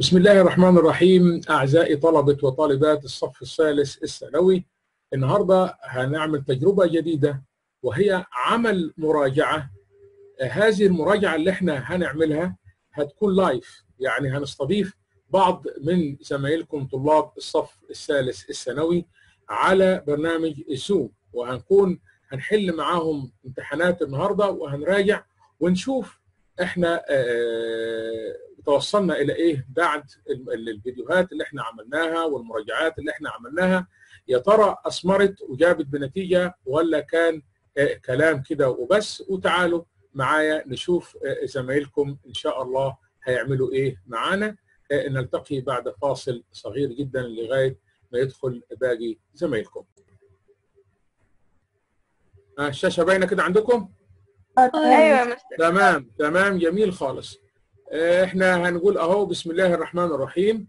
بسم الله الرحمن الرحيم. أعزائي طلبة وطالبات الصف الثالث الثانوي النهاردة هنعمل تجربة جديدة وهي عمل مراجعة. هذه المراجعة اللي إحنا هنعملها هتكون لايف يعني هنستضيف بعض من زمايلكم طلاب الصف الثالث الثانوي على برنامج الزوم وهنكون هنحل معاهم امتحانات النهارده وهنراجع ونشوف إحنا آه توصلنا إلى إيه بعد الفيديوهات اللي إحنا عملناها والمراجعات اللي إحنا عملناها يا ترى أثمرت وجابت بنتيجة ولا كان آه كلام كده وبس وتعالوا معايا نشوف آه زمايلكم إن شاء الله هيعملوا إيه معانا نلتقي بعد فاصل صغير جدا لغاية ما يدخل باقي زمايلكم. الشاشه باينة كده عندكم؟ أيوه تمام تمام جميل خالص. إحنا هنقول اهو بسم الله الرحمن الرحيم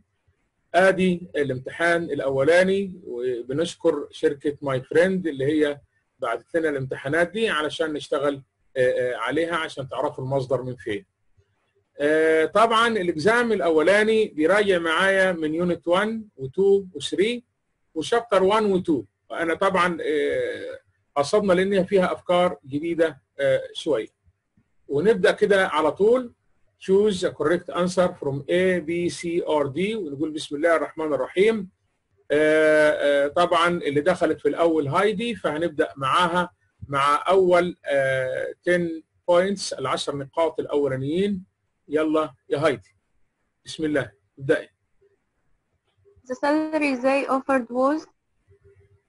ادي الامتحان الاولاني وبنشكر شركة My Friend اللي هي بعتت لنا الامتحانات دي علشان نشتغل عليها عشان تعرفوا المصدر من فين. طبعا ال exam الأولاني بيراجع معايا من unit 1 و2 و3 وشابتر 1 و2 وأنا طبعا قصدنا لأن فيها أفكار جديدة شوية. ونبدأ كده على طول choose the correct answer from A, B, C or D ونقول بسم الله الرحمن الرحيم آآ آآ طبعا اللي دخلت في الأول هايدي فهنبدأ معاها مع أول 10 points العشر نقاط الأولانيين يلا يا هايدي بسم الله ابدأي The salary they offered was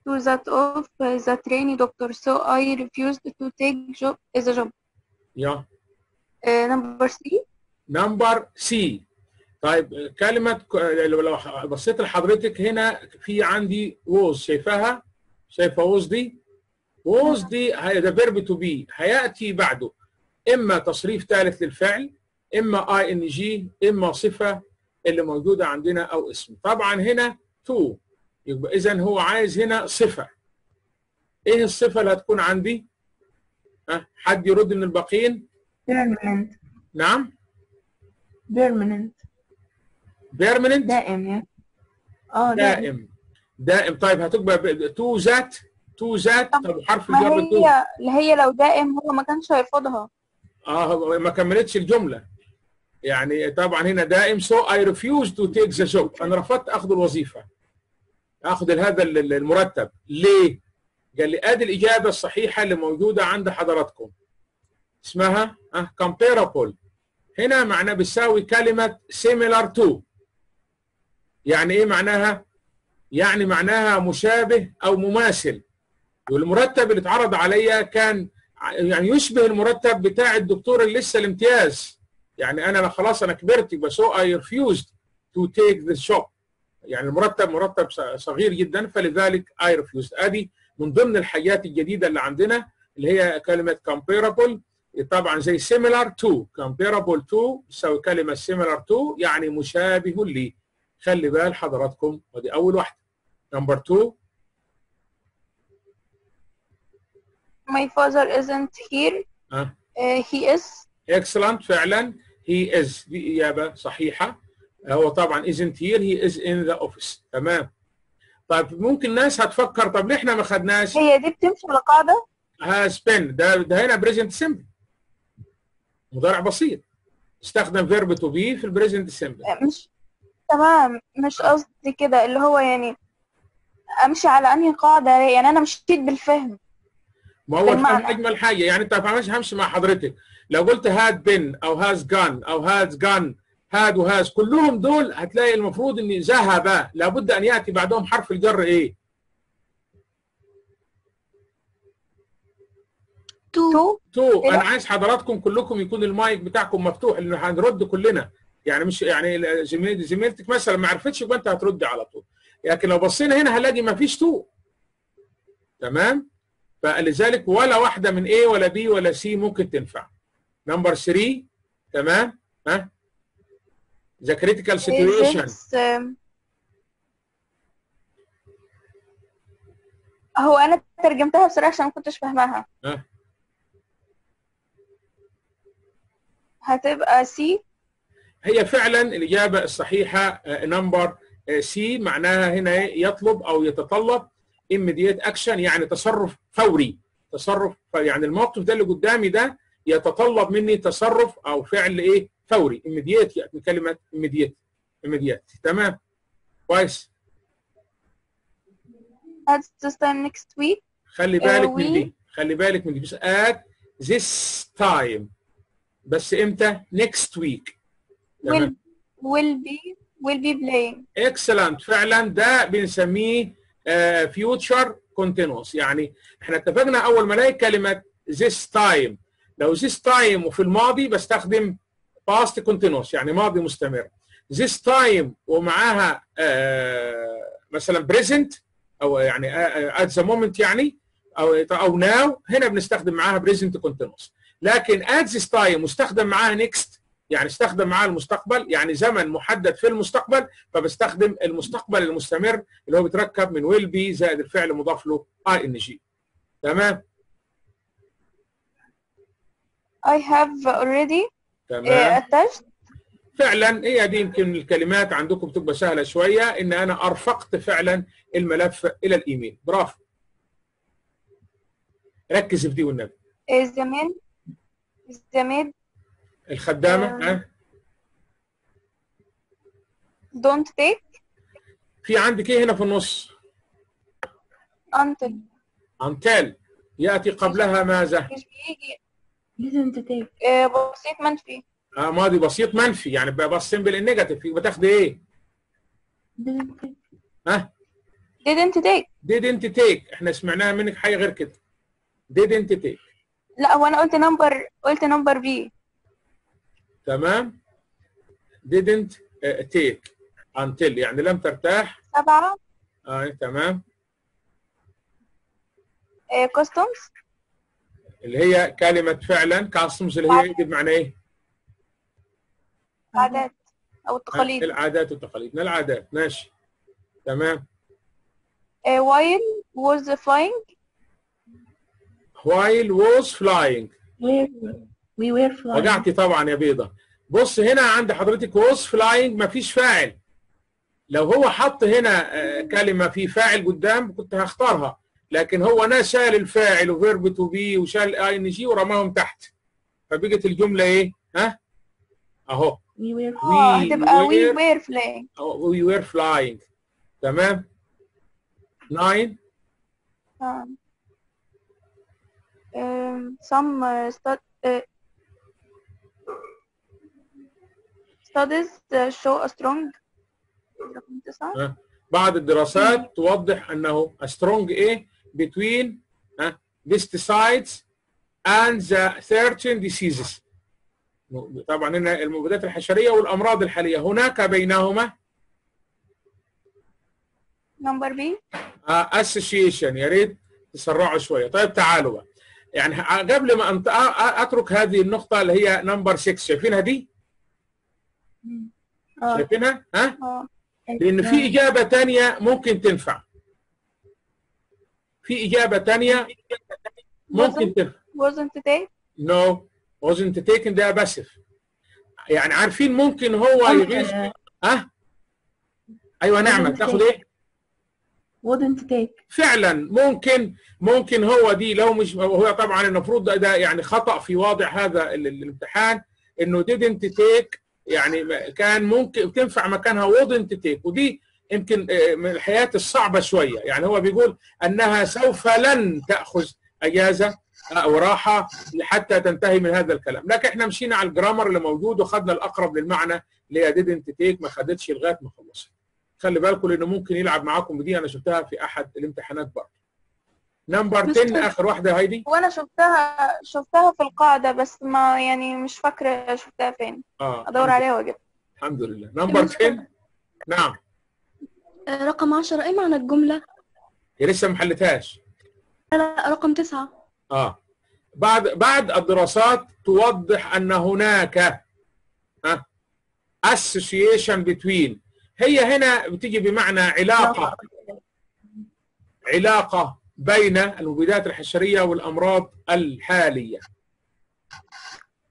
to that of the trainee doctor so I refused to take job as a job. يا Uh, number C number C طيب كلمة لو بصيت لحضرتك هنا في عندي was شايفاها؟ شايفة was دي؟ was دي ده verb to be هيأتي بعده إما تصريف ثالث للفعل إما ing إما صفة اللي موجودة عندنا أو اسم طبعا هنا to يبقى إذا هو عايز هنا صفة إيه الصفة اللي هتكون عندي؟ ها حد يرد من الباقيين؟ نعم؟ Permanent. permanent دائم يعني آه دائم. دائم. دائم. طيب هتبقى to that to that. طب حرف الجر to. هي اللي هي لو دائم هو ما كانش هيرفضها. آه ما كملتش الجملة. يعني طبعا هنا دائم. so I refuse to take the job أنا رفضت أخذ الوظيفة. أخذ هذا المرتب. ليه؟ قال لي أدي الإجابة الصحيحة اللي موجودة عند حضراتكم. اسمها؟ آه comparable. هنا معناه بتساوي كلمة similar to. يعني إيه معناها؟ يعني معناها مشابه أو مماثل. والمرتب اللي اتعرض عليا كان يعني يشبه المرتب بتاع الدكتور اللي لسه الامتياز. يعني أنا خلاص أنا كبرت يبقى سو اي refused to take this job. يعني المرتب مرتب صغير جدا فلذلك اي refused. أدي من ضمن الحاجات الجديدة اللي عندنا اللي هي كلمة comparable. طبعا زي similar to comparable to تساوي كلمة similar to يعني مشابه لي. خلي بال حضراتكم ودي أول واحدة. نمبر 2 My father isn't here. آه. Uh, he is. Excellent فعلا. He is. دي إجابة صحيحة. هو طبعا isn't here he is in the office. تمام. طيب ممكن ناس هتفكر طب ليه إحنا ما خدناش؟ هي دي بتمشي على قاعدة؟ has been ده ده هنا present simple مضارع بسيط. استخدم verb to be في ال present simple مش تمام مش قصدي كده اللي هو يعني أمشي على أنهي قاعدة يعني أنا مشيت بالفهم. ما هو الفهم. أجمل حاجة يعني انت مش همشي مع حضرتك. لو قلت had been أو has gone أو has gone had و has كلهم دول هتلاقي المفروض ان ذهب. لابد أن يأتي بعدهم حرف الجر إيه؟ to to? أنا عايز حضراتكم كلكم يكون المايك بتاعكم مفتوح لأن هنرد كلنا. يعني مش يعني زميل- زميلتك مثلا ما عرفتش يبقى أنت هتردي على طول. لكن لو بصينا هنا هنلاقي ما فيش to. تمام؟ فلذلك ولا واحدة من A ولا B ولا C ممكن تنفع. number 3 تمام؟ ها؟ the critical situation هو أنا ترجمتها بصراحة عشان ما كنتش فاهماها ها؟ هتبقى C هي فعلا الإجابة الصحيحة number C معناها هنا؟ يطلب أو يتطلب immediate action يعني تصرف فوري. تصرف يعني الموقف ده اللي قدامي ده يتطلب مني تصرف أو فعل إيه؟ فوري. immediate يعني كلمة immediate. immediate. تمام؟ كويس. At this time next week. خلي بالك من دي. خلي بالك من دي. بس at this time. بس إمتى؟ next week. Will تمام. will be will be playing. excellent فعلا ده بنسميه future continuous يعني إحنا اتفقنا أول ما الاقي كلمة this time. لو this time وفي الماضي بستخدم past continuous. يعني ماضي مستمر. this time ومعاها آه، مثلا present أو يعني آه، آه، at the moment يعني أو أو now. هنا بنستخدم معاها present continuous. لكن this time مستخدم معاها next يعني استخدم معاها المستقبل يعني زمن محدد في المستقبل فبستخدم المستقبل المستمر اللي هو بيتركب من ويل بي زائد الفعل مضاف له اي ان جي تمام؟ I have already تمام. attached. فعلا هي دي يمكن الكلمات عندكم بتبقى سهلة شوية إن أنا أرفقت فعلا الملف إلى الإيميل. برافو. ركز في دي والنبي. Uh, الخدامة آه. ها؟ Don't take. في عندك إيه هنا في النص؟ Until. until يأتي قبلها ماذا؟ مش بيجي. Didn't take. uh, بسيط منفي. آه ماضي بسيط منفي يعني بقى بس سمبل النيجاتيف يبقى تاخدي إيه؟ ها؟ Didn't take. Didn't take. إحنا سمعناها منك حاجة غير كده. Didn't take. لا هو أنا قلت number قلت number B تمام؟ Didn't uh, take until يعني لم ترتاح. سبعة آه تمام. uh, customs اللي هي كلمة فعلا customs اللي هي دي بمعنى إيه؟ عادات أو التقاليد. العادات والتقاليد. من العادات؟ ماشي. تمام. uh, while was flying while was flying. We were flying. وجعتي طبعا يا بيضة. بص هنا عند حضرتك was flying مفيش فاعل. لو هو حط هنا آه، كلمة في فاعل قدام كنت هختارها. لكن هو أنا شال الفاعل و verb to be وشال ing ورماهم تحت. فبقت الجملة إيه؟ ها؟ أهو. We were آه We هتبقى we were- were flying. we were flying. تمام؟ nine آه. Um, some uh, stud, uh, studies show a strong بعض الدراسات توضح أنه a strong إيه between pesticides and the certain diseases. طبعا هنا المبيدات الحشرية والأمراض الحالية. هناك بينهما؟ B. آه، association. يا ريت تسرعوا شوية. طيب تعالوا بقى. يعني قبل ما أنت آه، أترك هذه النقطة اللي هي نمبر 6 شايفينها دي؟ آه. شايفينها؟ ها؟ آه. لأن في إجابة ثانية ممكن تنفع. في إجابة ثانية ممكن تنفع. wasn't take no wasn't taken ده باسف يعني عارفين ممكن هو يغيظ آه، ها؟ أيوه نعمة. تاخد taken. إيه wouldn't take. فعلا ممكن ممكن هو دي لو مش هو طبعا المفروض ده, ده يعني خطأ في واضع هذا ال- ال- الامتحان إنه didn't take يعني كان ممكن تنفع مكانها wouldn't take ودي يمكن آه، من الحياة الصعبة شوية. يعني هو بيقول أنها سوف لن تأخذ أجازة أو راحة حتى تنتهي من هذا الكلام. لكن إحنا مشينا على الجرامر اللي موجود وخدنا الأقرب للمعنى اللي هي didn't take ما خدتش لغاية ما خلصت. خلي بالكم لأنه ممكن يلعب معاكم بدي أنا شفتها في أحد الامتحانات برضه. number 10 مستر. آخر واحدة هايدي وأنا شفتها شفتها في القاعدة بس ما يعني مش فاكرة شفتها فين. آه أدور عليها وأجيبها. الحمد لله. number 10 نعم. آه، رقم عشرة إيه معنى الجملة؟ هي لسه ما حلتهاش. لا لا رقم تسعة. آه. بعد بعد الدراسات توضح أن هناك ها association between هي هنا بتيجي بمعنى علاقة. علاقة بين المبيدات الحشرية والأمراض الحالية.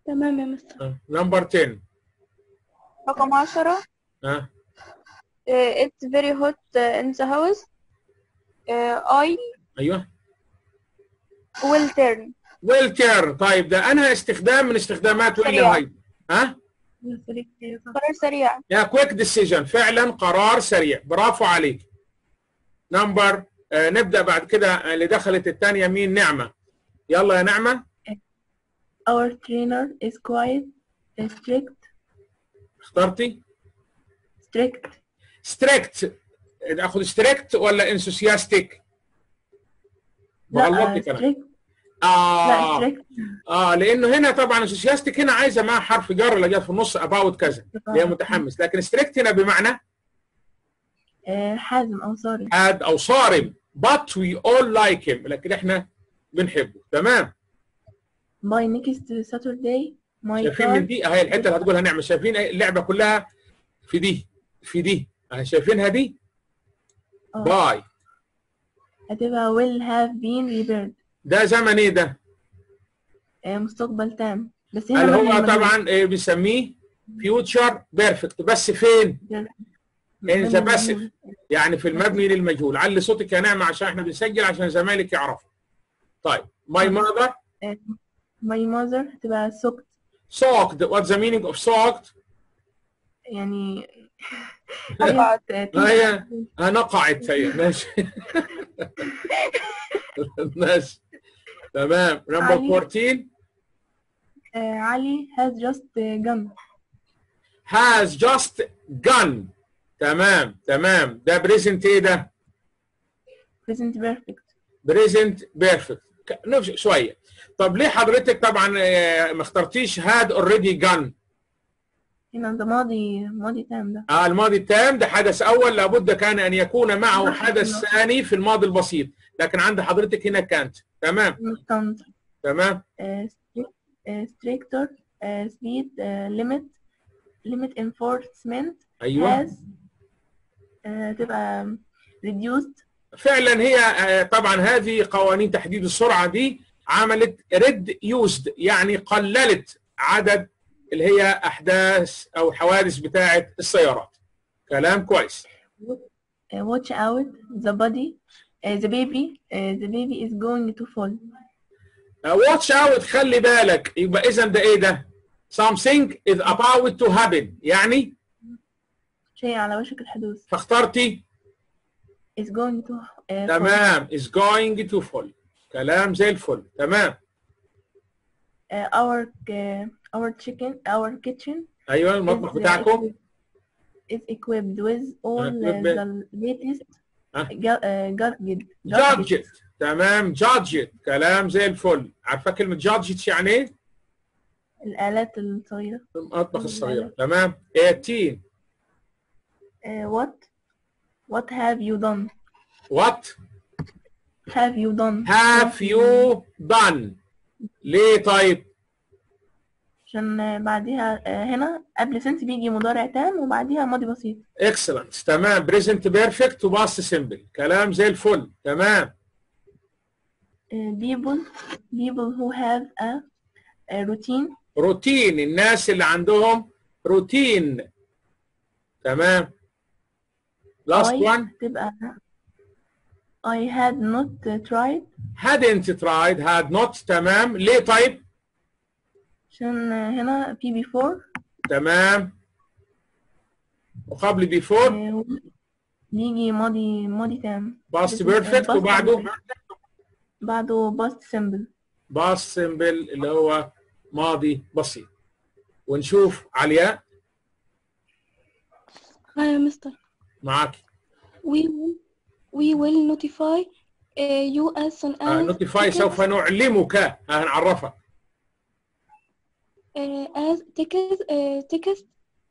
تمام يا مستر. نمبر 10 رقم عشرة. ها uh, it's very hot in the house. I أيوه. will turn. will turn طيب ده أنهى استخدام من استخدامات will. هايد ها؟ قرار سريع. يا quick decision فعلا قرار سريع. برافو عليك. number آه نبدأ بعد كده آه، اللي دخلت الثانية. مين؟ نعمة. يلا يا نعمة. Our trainer is quite strict. اخترتي؟ Strict. strict اخذ strict ولا لا بغلطك أنا لا آه. آه لأنه هنا طبعا enthusiastic هنا عايزة معاه حرف جر اللي جاء في النص about كذا اللي هي متحمس. لكن strict هنا بمعنى؟ آه، حازم أو صارم. حاد أو صارم. But we all like him. لكن إحنا بنحبه. تمام؟ By next Saturday, my شايفين من دي؟ اهي الحتة اللي هتقولها نعمة. شايفين اللعبة كلها في دي في دي. اهي شايفينها دي؟ آه، by هتبقى will have been repaired. ده زمن إيه ده؟ آه، مستقبل تام. بس هنا هو المجهول. طبعا إيه بنسميه future perfect بس فين؟ the passive المجهول. يعني في المبني للمجهول علي صوتك يا نعمة عشان إحنا بنسجل عشان زمايلك يعرفوا طيب my mother آه، my mother هتبقى soaked. soaked what's the meaning of soaked يعني نقعت. آه، ما هي آه، نقعت هي ماشي ماشي تمام. number علي. 14 آه، علي has just gone. has just gone تمام تمام. ده present إيه ده؟ present perfect. present perfect نفس شوية. طب ليه حضرتك طبعا آه، ما اخترتيش had already gone هنا ده ماضي ماضي تام ده. آه الماضي التام ده حدث أول. لابد كان أن يكون معه حدث ثاني في الماضي البسيط. لكن عند حضرتك هنا كانت. تمام. تمام. Speed آه، limit limit enforcement أيوه. has آه، تبقى reduced. فعلا هي آه، طبعا هذه قوانين تحديد السرعة دي عملت ريد يوزد يعني قللت عدد اللي هي أحداث أو الحوادث بتاعه السيارات. كلام كويس. آه، watch out the آه، the baby آه، the baby is going to fall watch out خلي بالك يبقى اذا ده إيه ده something is about to happen يعني شيء على وشك الحدوث فاخترتي is going to آه، fall. تمام is going to fall كلام زي الفل تمام آه، our آه، our chicken our kitchen أيوه المطبخ is, بتاعكم is equipped with all the latest ga- آه، جادجت تمام جادجت كلام زي الفل. عارفة كلمة جادجت يعني؟ إيه؟ الآلات الصغيرة. المطبخ الصغير تمام. 18 آه، what? What have you done? What have you done? have you done? ليه طيب؟ عشان بعديها آه، هنا قبل since بيجي مضارع تام وبعديها ماضي بسيط. excellent تمام. present perfect و past simple كلام زي الفل. تمام. people people who have a, a routine. روتين الناس اللي عندهم روتين تمام. Last I one. تبقى I had not tried. Hadn't tried. Had not. تمام. ليه طيب؟ عشان آه، هنا في before تمام. وقبل before آه، بيجي ماضي ماضي تام. Perfect past وبعده؟ بعده past simple. Past simple اللي هو ماضي بسيط. ونشوف علياء ها يا مستر معاك we will we will notify uh, you as soon as نوتيفاي tickets, سوف نعلمك. آه، هنعرفك. As tickets uh, tickets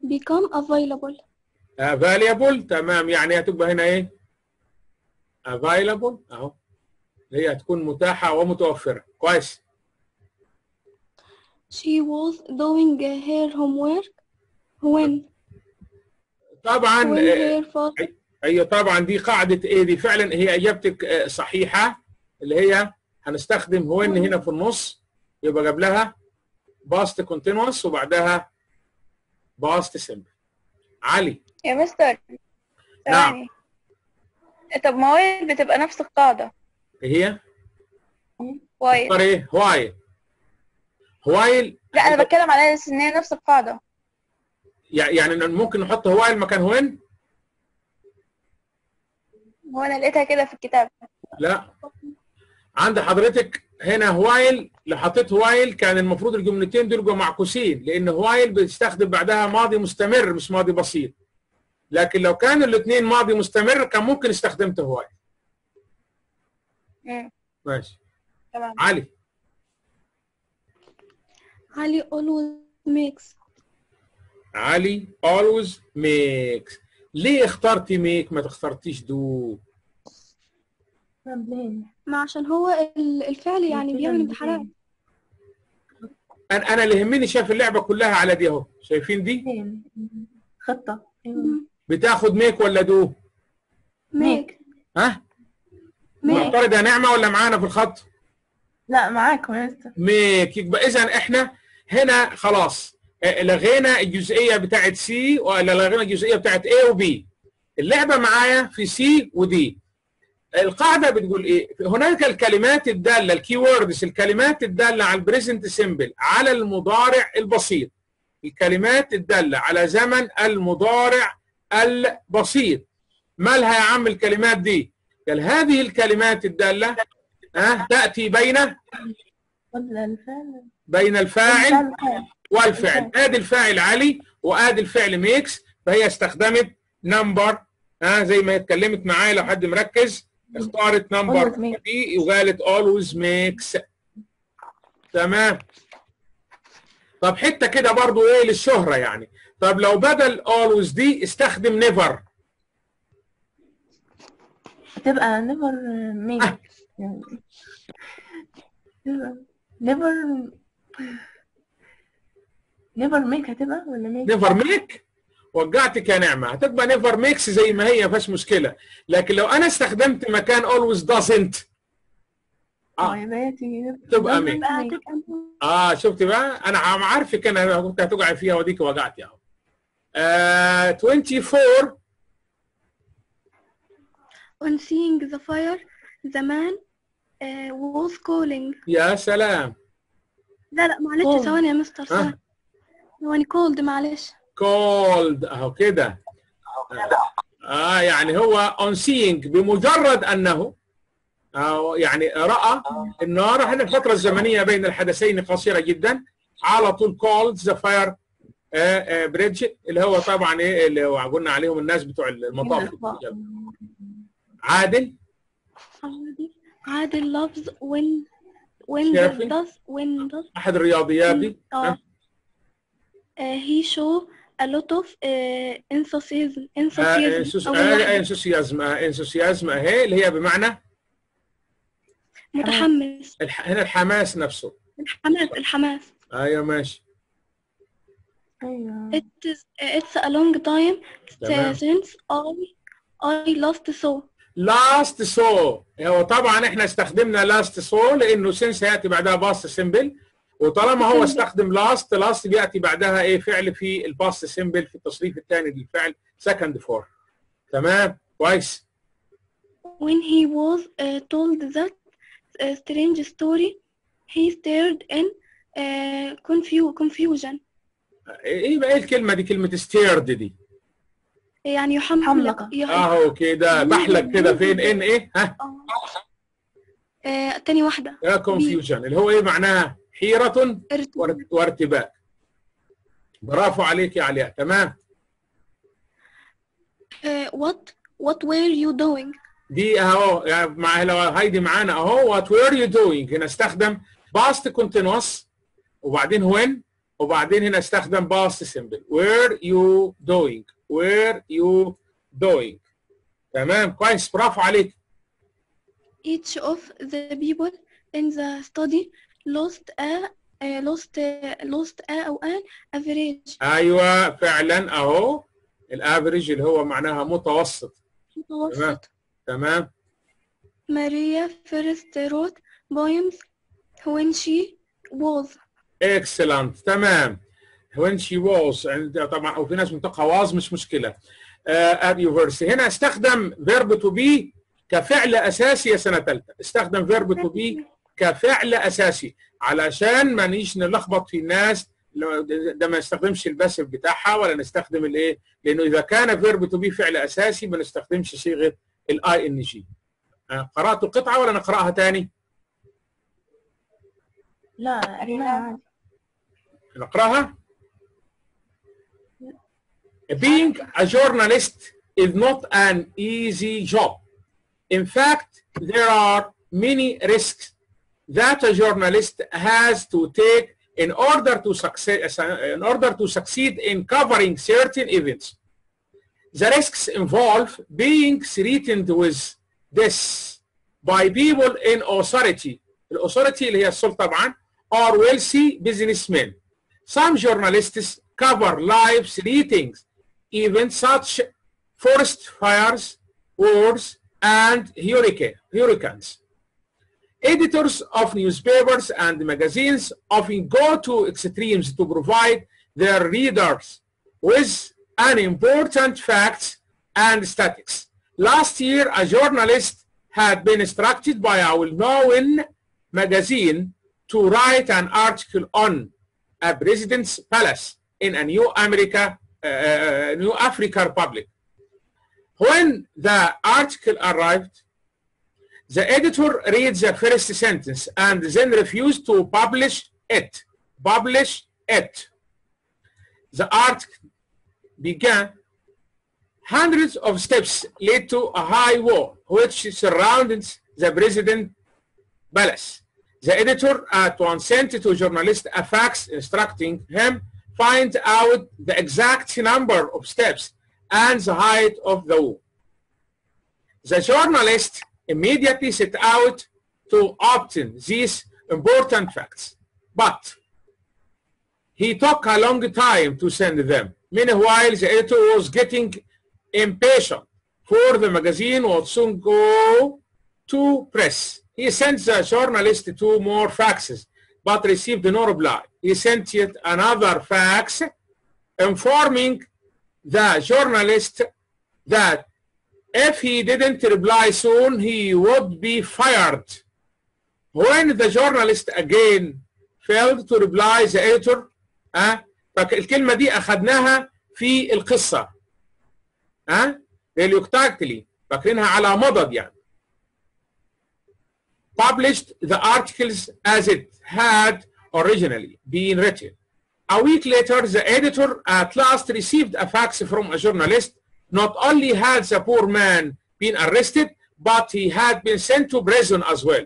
become available. Available تمام. يعني هتبقى هنا إيه؟ Available أهو. هي هتكون متاحة ومتوفرة. كويس. She was doing her homework when? طبعا when آه، her father أيوه طبعا دي قاعدة إيه؟ دي فعلا هي إجابتك آه، صحيحة اللي هي هنستخدم when هنا في النص. يبقى قبلها past continuous وبعدها past simple علي. يا مستر. ثواني. طب ما while بتبقى نفس القاعدة. إيه هي؟ while. اختار إيه وايل. وايل لا أنا بتكلم على إن هي نفس القاعدة. يعني ممكن نحط while مكان when؟ هو أنا لقيتها كده في الكتاب. لا. عند حضرتك هنا while لو حطيت while كان المفروض الجملتين دول يبقوا معكوسين لأن while بتستخدم بعدها ماضي مستمر مش ماضي بسيط. لكن لو كانوا الاثنين ماضي مستمر كان ممكن استخدمت while. ماشي تمام. علي. علي always makes علي always makes ليه اخترتي make ما تخترتيش do ما عشان هو ال- الفعل يعني بيعمل امتحانات أنا أنا اللي يهمني شايف اللعبة كلها على دي أهو. شايفين دي؟ خطة. أيوة. بتاخد make ولا do؟ make. ها؟ make. معترضة يا نعمة ولا معانا في الخط؟ لا معاكم يا make. يبقى اذا إحنا هنا خلاص. آه، لغينا الجزئية بتاعت C ولا لغينا الجزئية بتاعت A و B اللعبة معايا في C ودي القاعدة بتقول إيه؟ هناك الكلمات الدالة ال key words الكلمات الدالة على ال present simple على المضارع البسيط. الكلمات الدالة على زمن المضارع البسيط. مالها يا عم الكلمات دي؟ قال هذه الكلمات الدالة ها تأتي بين بين الفاعل الفعل. والفعل. آدي الفاعل علي وآدي الفعل makes فهي استخدمت number ها زي ما اتكلمت معايا لو حد مركز. اختارت number. D وقالت always makes تمام؟ طب حتة كده برضو إيه للشهرة يعني. طب لو بدل always دي استخدم never. هتبقى never make. never never make هتبقى ولا make never make وجعتك يا نعمة. هتبقى never makes زي ما هي مفيش مشكلة. لكن لو أنا استخدمت مكان always doesn't. آه. تيجي تبقى make. آه شفت بقى؟ أنا عم عارفك أنا كنت هتقعي فيها وديك وجعتي أهو. آه 24 on seeing the fire the man uh, was calling. يا سلام. لا لا معلش. ثواني يا مستر ثواني. ثواني cold معلش. كولد أهو كده. آه يعني هو on seeing بمجرد أنه أو يعني رأى النار هنا الفترة الزمنية بين الحدثين قصيرة جدا. على طول كولد ذا فاير بريدج اللي هو طبعا إيه اللي هو قلنا عليهم الناس بتوع المطاف. عادل؟ عادل عادل loves when when the does when does أحد الرياضيات دي؟ آه. ها؟ uh, he show a lot of enthusiasm enthusiasm enthusiasm. اهي اللي هي بمعنى متحمس. الح... هنا الحماس نفسه. الحماس الحماس. أيوه ماشي. أيوه. It is it's a long time since I I last saw last saw هو طبعا إحنا استخدمنا last saw لأنه since هيأتي بعدها past simple وطالما هو. استخدم last last بيأتي بعدها إيه؟ فعل في ال past simple في التصريف الثاني للفعل second form تمام؟ كويس. When he was uh, told that uh, strange story he stared in uh, confu- confusion. إيه بقى الكلمة دي؟ كلمة stared دي. يعني يحملق اهو كده بحلق كده فين؟ in إيه؟ ها؟ آه، تاني واحدة. يا confusion اللي هو إيه معناها؟ وار- وارتباك. برافو عليك يا علياء. تمام. آه، what what were you doing? دي اهو مع لو هيدي معانا اهو. what were you doing هنا استخدم past continuous وبعدين when وبعدين هنا استخدم past simple were you doing were you doing تمام كويس. برافو عليك. Each of the people in the study lost a lost lost a أو an average. أيوه فعلا أهو. ال average اللي هو معناها متوسط. متوسط. تمام؟ Maria first wrote poems when she was. excellent تمام. When she was. عند طبعا أو في ناس منطقها was مش مشكلة. آه at university. هنا استخدم verb to be كفعل أساسي يا سنة ثالثه استخدم verb to be كفعل أساسي علشان ما نيجي نلخبط في الناس ده ما نستخدمش ال passive بتاعها ولا نستخدم الايه؟ لأنه إذا كان verb to be فعل أساسي ما نستخدمش صيغه ال ing قرأت القطعه ولا نقرأها تاني؟ لا قريناها نقرأها؟ Being a journalist is not an easy job. In fact, there are many risks that a journalist has to take in order to succeed in order to succeed in covering certain events. The risks involve being threatened with this by people in authority. الauthority اللي هي السلطة طبعا or wealthy businessmen. Some journalists cover life-threatening events such forest fires, wars, and hurricane, hurricanes. Editors of newspapers and magazines often go to extremes to provide their readers with unimportant facts and statistics. Last year, a journalist had been instructed by a well-known magazine to write an article on a president's palace in a new America, uh, New Africa Republic. When the article arrived, the editor reads the first sentence and then refused to publish it. Publish it. The article began. Hundreds of steps led to a high wall which surrounded the president palace. The editor at once sent to journalist a fax instructing him find out the exact number of steps and the height of the wall. The journalist immediately set out to obtain these important facts, but he took a long time to send them. Meanwhile, the editor was getting impatient, for the magazine would soon go to press. He sent the journalist two more faxes, but received no reply. He sent yet another fax informing the journalist that if he didn't reply soon, he would be fired. When the journalist again failed to reply, the editor ها فالكلمة دي أخذناها في القصة ها ريليوكتاكتلي فاكرينها على مضض يعني published the articles as it had originally been written. A week later, the editor at last received a fax from a journalist. Not only had the poor man been arrested, but he had been sent to prison as well.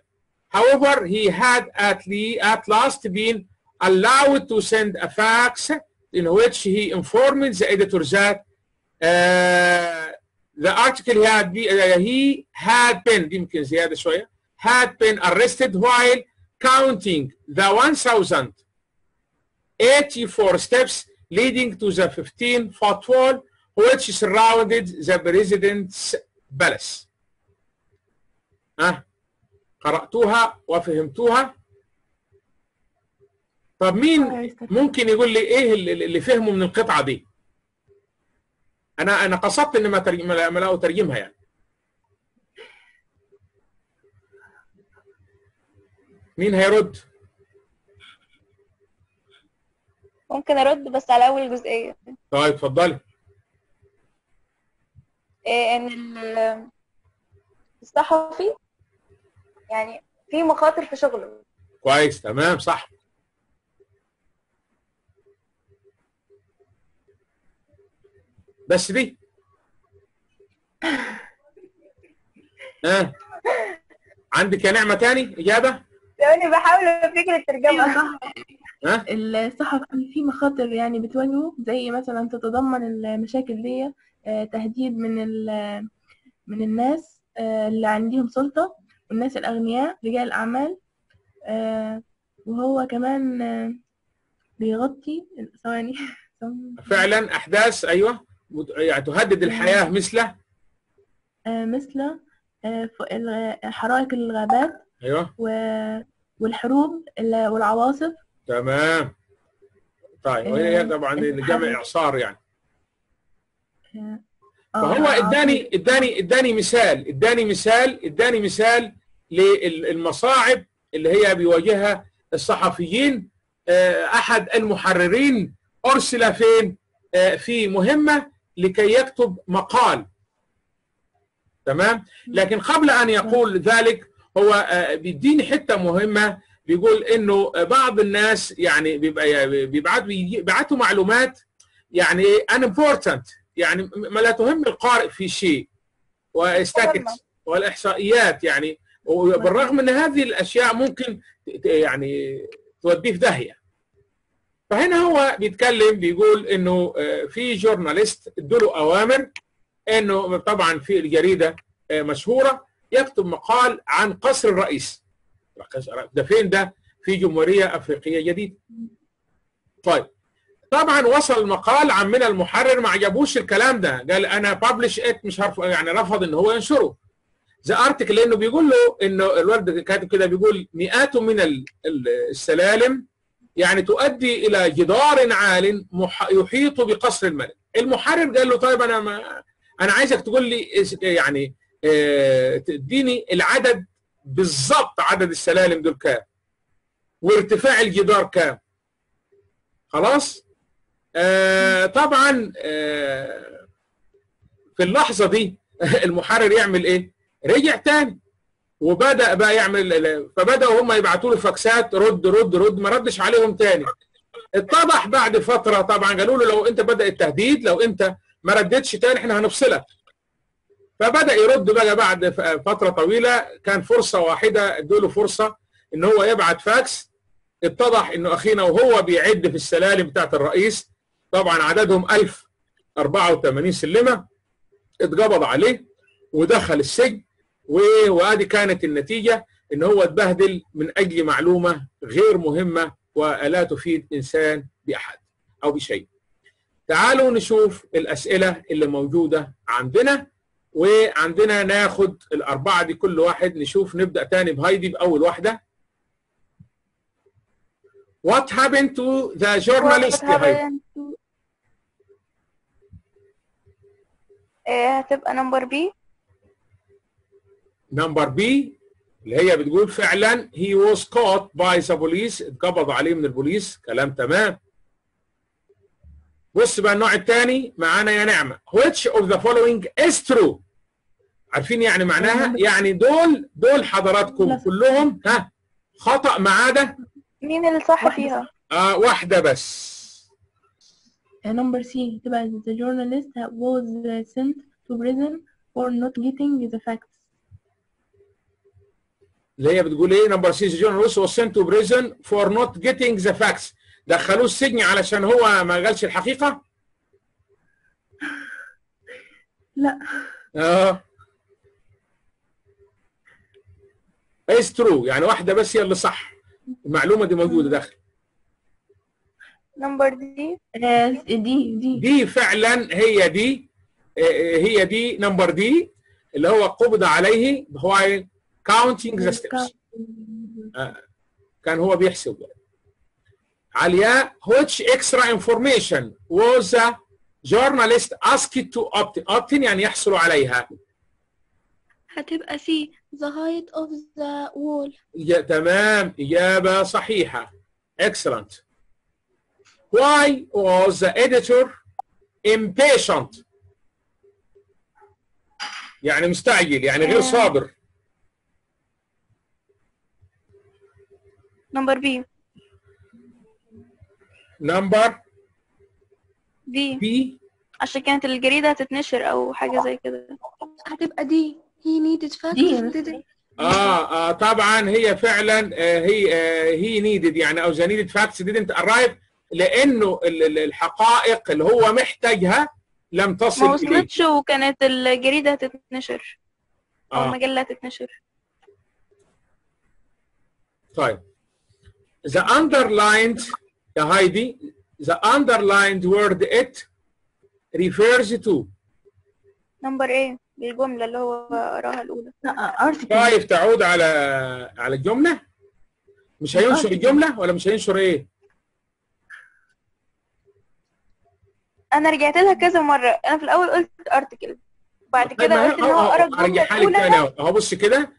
However, he had at, le- at last been allowed to send a fax in which he informed the editor that uh, the article he had, be, uh, he had been يمكن زيادة شوية had been arrested while counting the 1084 steps leading to the 15 foot wall Which surrounded the president's palace. ها قرأتوها وفهمتوها طب مين ممكن يقول لي إيه اللي اللي فهمه من القطعة دي؟ أنا أنا قصدت ان ما ترجم ما لا أترجمها يعني. مين هيرد؟ ممكن أرد بس على أول جزئية طيب اتفضلي. إيه إن ال- الصحفي يعني في مخاطر في شغله كويس تمام صح. بس دي ها عندك يا نعمة تاني إجابة؟ ثواني بحاول افتكر الترجمة ها؟ الصحفي في مخاطر يعني بتواجهه زي مثلا تتضمن المشاكل دي آه، تهديد من من الناس آه، اللي عندهم سلطة والناس الأغنياء رجال الأعمال آه، وهو كمان آه، بيغطي ثواني فعلا أحداث أيوه يعني تهدد الحياة مثل آه، مثل آه، حرائق الغابات أيوه. والحروب ال- والعواصف. تمام. طيب وهي آه، طبعا. جمع إعصار يعني. آه، فهو آه، اداني اداني إداني مثال إداني مثال إداني مثال للمصاعب اللي هي بيواجهها الصحفيين. آه، أحد المحررين أرسل فين؟ آه، في مهمة لكي يكتب مقال. تمام؟ لكن قبل أن يقول ذلك هو آه، بيديني حتة مهمة. بيقول إنه بعض الناس يعني بيبقى بيبعتوا معلومات يعني unimportant. يعني ما لا تهم القارئ في شيء واستاتكس والإحصائيات يعني. وبالرغم ان هذه الأشياء ممكن يعني توديه في داهية. فهنا هو بيتكلم بيقول إنه آه، في جورناليست ادوا أوامر إنه طبعا في الجريدة آه، مشهورة يكتب مقال عن قصر الرئيس. ده فين ده؟ في جمهورية أفريقية جديدة. طيب. طبعا وصل المقال عمنا المحرر ما عجبوش الكلام ده. قال أنا ببلش ات مش عارف يعني رفض إن هو ينشره. ذا ارتكل لأنه بيقول له إنه الولد كاتب كده بيقول مئات من ال- ال- السلالم يعني تؤدي إلى جدار عال يحيط بقصر الملك. المحرر قال له طيب أنا ما أنا عايزك تقول لي يعني آه، تديني العدد بالضبط عدد السلالم دول كام وارتفاع الجدار كام. خلاص؟ آه طبعا آه في اللحظة دي المحرر يعمل إيه؟ رجع تاني وبدأ بقى يعمل فبدأوا هم يبعتوا له فاكسات رد رد رد ما ردش عليهم تاني. اتضح بعد فترة طبعا قالوا له لو أنت بدأ التهديد لو أنت ما ردتش تاني إحنا هنفصلك. فبدأ يرد بقى بعد فترة طويلة كان فرصة واحدة ادوا له فرصة إن هو يبعت فاكس. اتضح إنه أخينا وهو بيعد في السلالم بتاعت الرئيس. طبعا عددهم 1084 سلمة اتقبض عليه ودخل السجن وآدي كانت النتيجة إن هو اتبهدل من أجل معلومة غير مهمة ولا تفيد إنسان بأحد أو بشيء. تعالوا نشوف الأسئلة اللي موجودة عندنا وعندنا ناخد الأربعة دي كل واحد نشوف نبدأ تاني بهايدي بأول واحدة. What happened to the journalist What happened to- آه، هتبقى number B number B اللي هي بتقول فعلا he was caught by the police اتقبض عليه من البوليس كلام تمام. بص بقى النوع الثاني معانا يا نعمة. Which of the following is true عارفين يعني معناها؟ يعني دول دول حضراتكم كلهم ها خطأ ما عدا؟ مين اللي صح فيها؟ آه واحدة بس. number C تبقى the journalist was uh, sent to prison for not getting the facts. اللي هي بتقول إيه؟ number C journalist was sent to prison for not getting the facts. دخلوه السجن علشان هو ما قالش الحقيقة؟ لا. آه. Is true. يعني واحدة بس هي اللي صح. المعلومة دي موجودة داخل. number D آه، D D دي فعلا هي دي آه، هي دي number D اللي هو قبض عليه while counting the steps كان هو بيحسب يعني. علياء which extra information was the journalist asked to obtain obtain يعني يحصل عليها هتبقى C the height of the wall يا تمام إجابة صحيحة excellent why was the editor impatient? يعني مستعجل يعني غير صابر. نمبر بي نمبر دي بي عشان كانت الجريدة هتتنشر أو حاجة زي كده. هتبقى دي he needed facts دي. didn't آه, آه طبعا هي فعلا آه هي آه he needed يعني أو the needed facts didn't arrive. لأنه ال- ال- الحقائق اللي هو محتاجها لم تصل ما وصلتش وكانت الجريدة هتتنشر. أو آه. المجلة هتتنشر. طيب. The underlined يا هايدي the underlined word it refers to. نمبر إيه؟ بالجملة اللي هو قراها الأولى. كيف تعود على على الجملة؟ مش هينشر الجملة ولا مش هينشر إيه؟ أنا رجعت لها كذا مرة. أنا في الأول قلت ارتكل بعد طيب كده هي- قلت إن هو أهو- قرا أهو، الجمله الاولى أهو. بص كده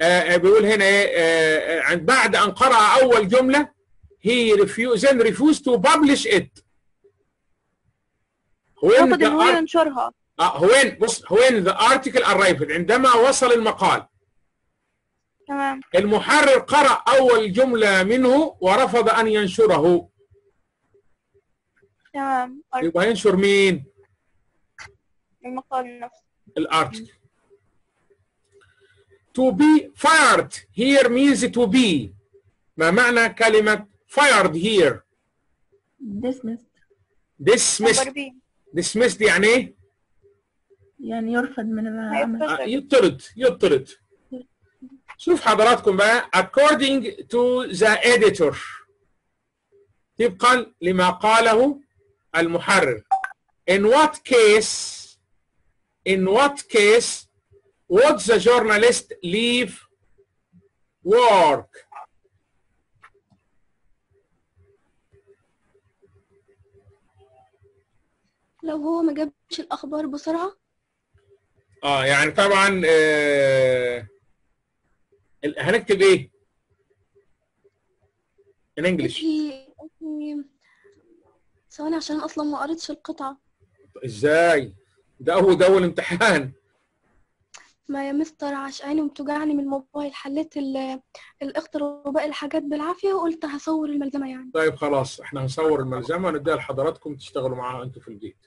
آه، آه، بيقول هنا إيه آه، آه، عند بعد أن قرأ أول جملة he refused then refused to publish it. رفض إن هو ينشرها. آه، when بص when the article arrived عندما وصل المقال. تمام. المحرر قرأ أول جملة منه ورفض أن ينشره. تمام يبقى ينشر مين؟ المقال نفسه. الارتكل to be fired. Here means to be. ما معنى كلمة fired here? Dismissed. Dismissed. Dismissed يعني? إيه؟ يعني يرفض من العمل. آه، يطرد يطرد. شوف حضراتكم بقى. According to the editor. طبقا لما قاله المحرر in what case in what case would the journalist leave work لو هو ما جابش الأخبار بسرعة آه يعني طبعا آه هنكتب إيه in English في في- ثواني عشان أصلا ما قريتش القطعة. إزاي؟ ده اول ده أول امتحان. ما يا مستر عشقاني وبتوجعني من الموبايل. حليت ال- الاختر وباقي الحاجات بالعافية وقلت هصور الملزمة يعني. طيب خلاص إحنا هنصور الملزمة ونديها لحضراتكم تشتغلوا معاها أنتوا في البيت.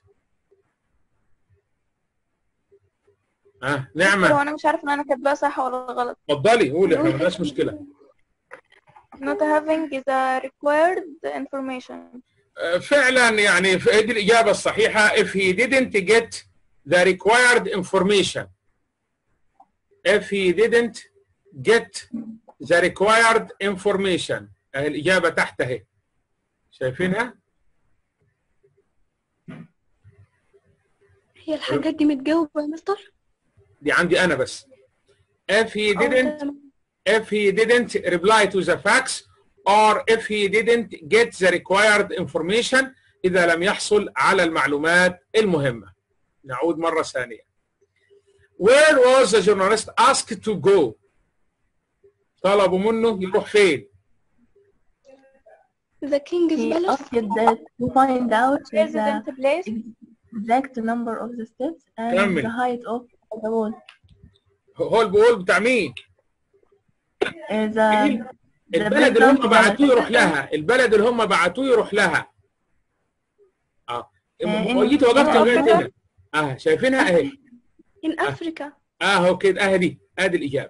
ها؟ نعمة. هو أنا مش عارفه إن أنا كاتباها صح ولا غلط. اتفضلي قولي إحنا ما عندناش مشكلة. Not having the required information. فعلا يعني في- دي الاجابه الصحيحه if he didn't get the required information if he didn't get the required information الاجابه تحت اهي شايفينها هي الحاجات دي متجاوبة يا مستر دي عندي أنا بس if he didn't if he didn't reply to the fax or if he didn't get the required information إذا لم يحصل على المعلومات المهمة نعود مرة ثانية Where was the journalist asked to go طلبوا منه يروح فين The King's He Palace asked that to find out the place exact number of the steps and كمل. the height of the wall. هو البول بتاع مين Uh, the البلد اللي هم بعتوه يروح لها. البلد اللي هم بعتوه يروح لها. آه. جيت وقفت أفريقيا؟ هنا آه شايفينها أهي. in Africa اهو كده اهي دي. ادي الإجابة.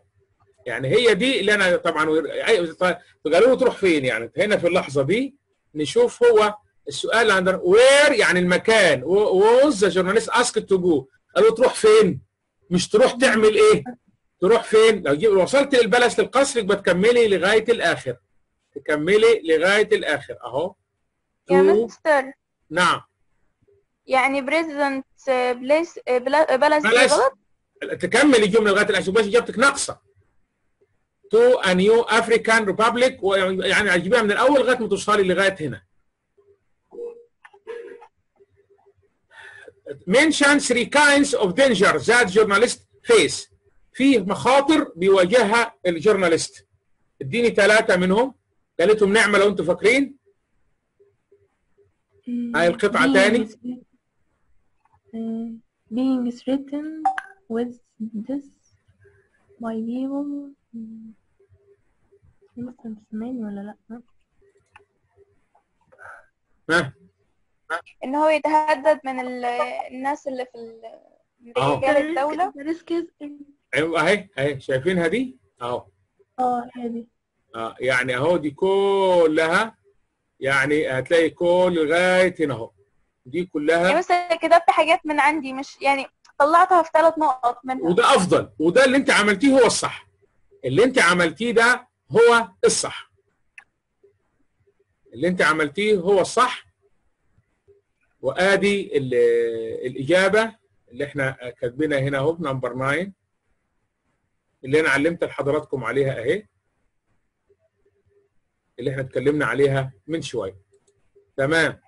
يعني هي دي اللي أنا طبعا أي- قالوا له تروح فين يعني؟ هنا في اللحظة دي نشوف هو السؤال اللي عندنا where يعني المكان. was the journalist asked to go. قالوا تروح فين؟ مش تروح تعمل إيه؟ تروح فين؟ لو جيب وصلت لل palace للقصر يبقى تكملي لغاية الآخر. تكملي لغاية الآخر. أهو. يا مستر. نعم. يعني president place palace palace. غلط؟ تكمل الجمله لغاية الآخر. بس اجابتك ناقصة. to a new African republic يعني اجيبها من الأول لغاية ما توصلي لغاية هنا. Mention three kinds of danger that journalist face. فيه مخاطر بيواجهها ال journalist. اديني ثلاثة منهم. قالتهم نعمة لو أنتم فاكرين. هاي القطعة being تاني. thre- uh, being threatened with this by people. مثلا تسمعني ولا لا؟ ها. إن هو يتهدد من ال- الناس اللي في. رجال الدولة. أيوه أهي أهي. شايفينها دي؟ أهو. آه هذه آه يعني أهو دي كلها يعني هتلاقي كل لغاية هنا أهو. دي يعني كلها بس كتبت حاجات من عندي مش يعني طلعتها في ثلاث نقط منها وده أفضل. وده اللي أنت عملتيه هو الصح. اللي أنت عملتيه ده هو الصح. اللي أنت عملتيه هو الصح. وآدي ال- الإجابة اللي إحنا كاتبينها هنا أهو نمبر 9 اللي أنا علمت لحضراتكم عليها أهي اللي إحنا اتكلمنا عليها من شوية. تمام.